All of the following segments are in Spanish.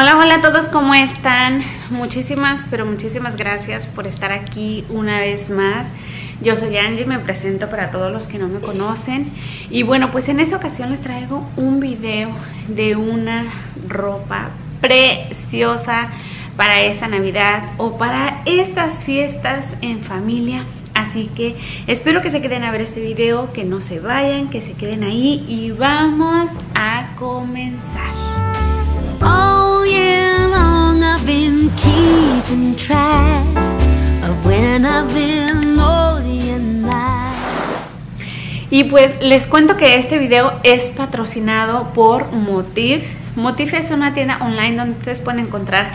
Hola, hola a todos, ¿cómo están? Muchísimas, pero muchísimas gracias por estar aquí una vez más. Yo soy Angie, me presento para todos los que no me conocen. Y bueno, pues en esta ocasión les traigo un video de una ropa preciosa para esta Navidad o para estas fiestas en familia. Así que espero que se queden a ver este video, que no se vayan, que se queden ahí y vamos a comenzar. Y pues les cuento que este video es patrocinado por Motif. Motif es una tienda online donde ustedes pueden encontrar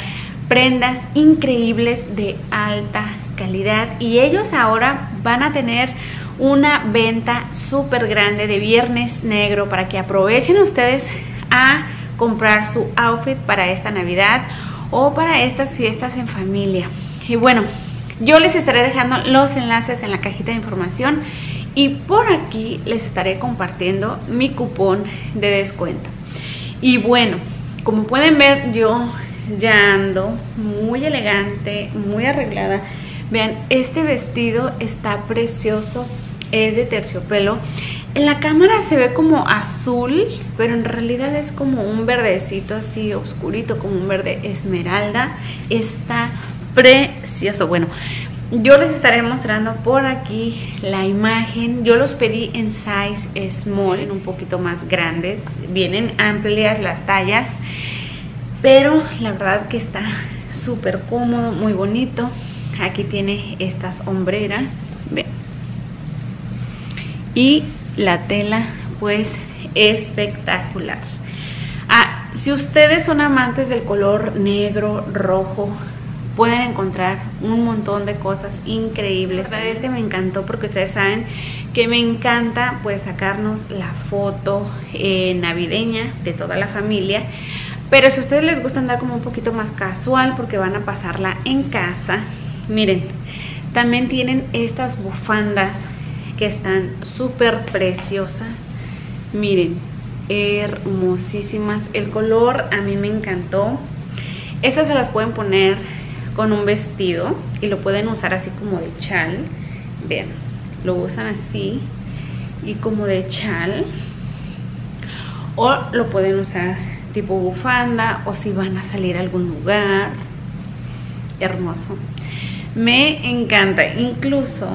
prendas increíbles de alta calidad y ellos ahora van a tener una venta súper grande de viernes negro para que aprovechen ustedes a comprar su outfit para esta navidad o para estas fiestas en familia. Y bueno yo les estaré dejando los enlaces en la cajita de información y por aquí les estaré compartiendo mi cupón de descuento. Y bueno como pueden ver yo ya ando muy elegante muy arreglada. Vean este vestido está precioso es de terciopelo en la cámara se ve como azul, pero en realidad es como un verdecito así oscurito, como un verde esmeralda. Está precioso. Bueno, yo les estaré mostrando por aquí la imagen. Yo los pedí en size small, en un poquito más grandes. Vienen amplias las tallas, pero la verdad que está súper cómodo, muy bonito. Aquí tiene estas hombreras. Ven. Y la tela pues espectacular. Ah, si ustedes son amantes del color negro, rojo, pueden encontrar un montón de cosas increíbles. Este me encantó porque ustedes saben que me encanta pues sacarnos la foto eh, navideña de toda la familia. Pero si a ustedes les gusta andar como un poquito más casual porque van a pasarla en casa, miren, también tienen estas bufandas que están súper preciosas. Miren, hermosísimas. El color a mí me encantó. Estas se las pueden poner con un vestido y lo pueden usar así como de chal. Vean, lo usan así y como de chal. O lo pueden usar tipo bufanda o si van a salir a algún lugar. Hermoso. Me encanta. Incluso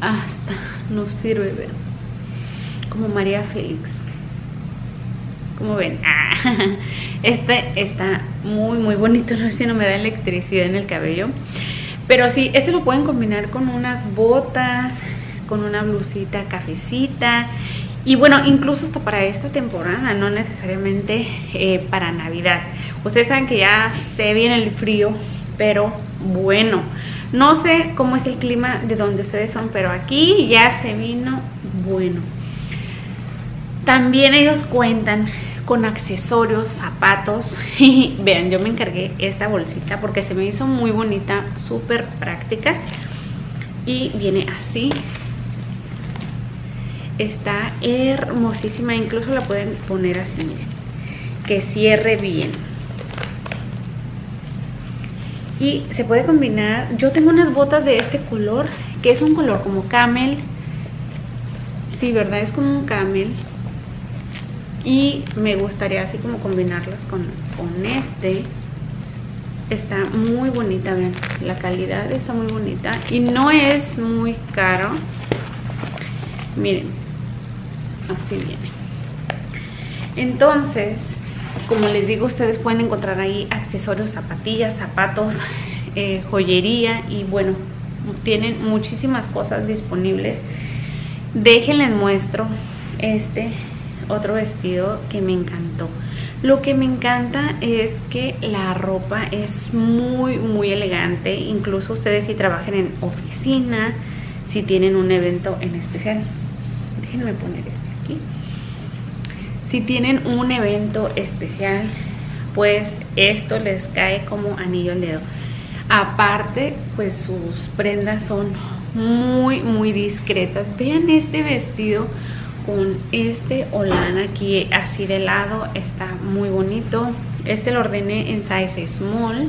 hasta nos sirve, ver Como María Félix. Como ven, este está muy, muy bonito. No sé si no me da electricidad en el cabello. Pero sí, este lo pueden combinar con unas botas, con una blusita cafecita. Y bueno, incluso hasta para esta temporada, no necesariamente eh, para Navidad. Ustedes saben que ya se viene el frío, pero bueno, no sé cómo es el clima de donde ustedes son, pero aquí ya se vino bueno. También ellos cuentan con accesorios, zapatos. Y vean, yo me encargué esta bolsita porque se me hizo muy bonita, súper práctica. Y viene así. Está hermosísima, incluso la pueden poner así, miren. Que cierre bien y se puede combinar. Yo tengo unas botas de este color, que es un color como camel. Sí, ¿verdad? Es como un camel. Y me gustaría así como combinarlas con, con este. Está muy bonita, vean. La calidad está muy bonita. Y no es muy caro. Miren. Así viene. Entonces, como les digo, ustedes pueden encontrar ahí accesorios, zapatillas, zapatos, eh, joyería y bueno, tienen muchísimas cosas disponibles. Déjenles muestro este otro vestido que me encantó. Lo que me encanta es que la ropa es muy, muy elegante. Incluso ustedes si trabajan en oficina, si tienen un evento en especial. Déjenme poner este aquí. Si tienen un evento especial, pues esto les cae como anillo al dedo. Aparte, pues sus prendas son muy, muy discretas. Vean este vestido con este olán aquí así de lado. Está muy bonito. Este lo ordené en size small.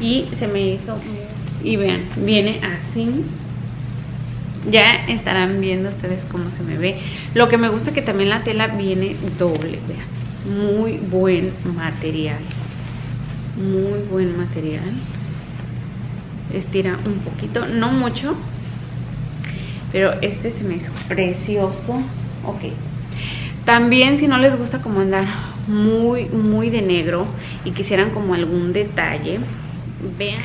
Y se me hizo... Y vean, viene así. Ya estarán viendo ustedes cómo se me ve. Lo que me gusta que también la tela viene doble, vean. Muy buen material. Muy buen material. Estira un poquito, no mucho. Pero este se me hizo precioso. Ok. También si no les gusta como andar muy, muy de negro y quisieran como algún detalle, vean.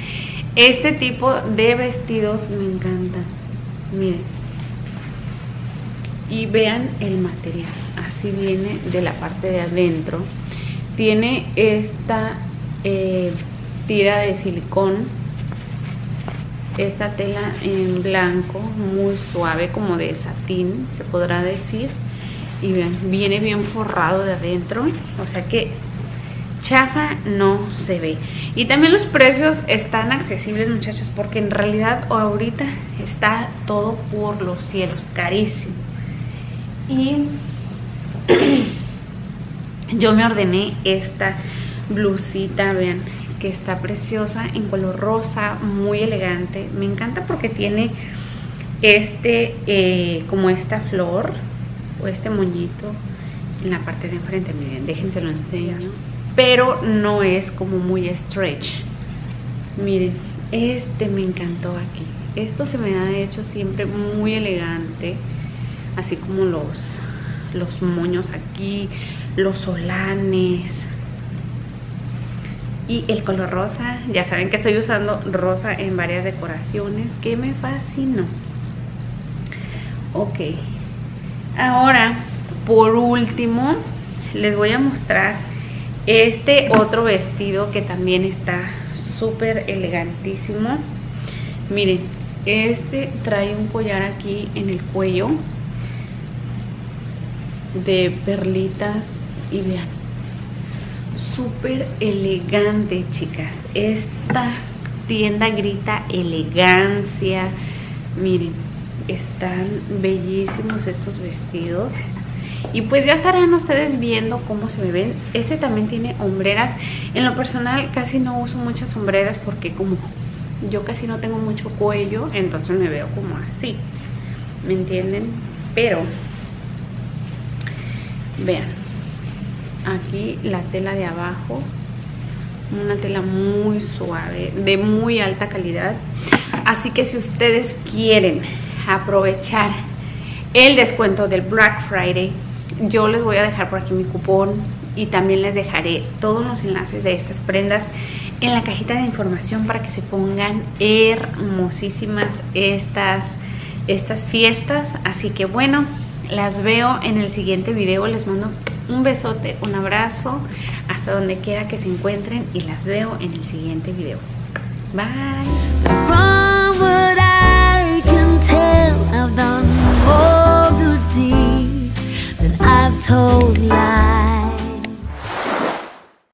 Este tipo de vestidos me encanta. Miren. Y vean el material. Así viene de la parte de adentro. Tiene esta eh, tira de silicón. Esta tela en blanco, muy suave, como de satín, se podrá decir. Y vean, viene bien forrado de adentro. O sea que chafa no se ve. Y también los precios están accesibles, muchachos, porque en realidad ahorita está todo por los cielos, carísimo. Y yo me ordené esta blusita, vean, que está preciosa en color rosa, muy elegante. Me encanta porque tiene este, eh, como esta flor o este moñito en la parte de enfrente. Miren, déjense lo enseño. Pero no es como muy stretch. Miren, este me encantó aquí. Esto se me ha hecho siempre muy elegante. Así como los, los moños aquí, los solanes y el color rosa, ya saben que estoy usando rosa en varias decoraciones que me fascinó. Ok, ahora por último les voy a mostrar este otro vestido que también está súper elegantísimo. Miren, este trae un collar aquí en el cuello de perlitas y vean súper elegante, chicas. Esta tienda grita elegancia. Miren, están bellísimos estos vestidos. Y pues ya estarán ustedes viendo cómo se me ven. Este también tiene hombreras. En lo personal casi no uso muchas sombreras porque como yo casi no tengo mucho cuello, entonces me veo como así. ¿Me entienden? Pero, vean, aquí la tela de abajo una tela muy suave de muy alta calidad así que si ustedes quieren aprovechar el descuento del Black Friday yo les voy a dejar por aquí mi cupón y también les dejaré todos los enlaces de estas prendas en la cajita de información para que se pongan hermosísimas estas, estas fiestas. Así que bueno, las veo en el siguiente video. Les mando un besote, un abrazo, hasta donde quiera que se encuentren y las veo en el siguiente video. Bye. I've told lies.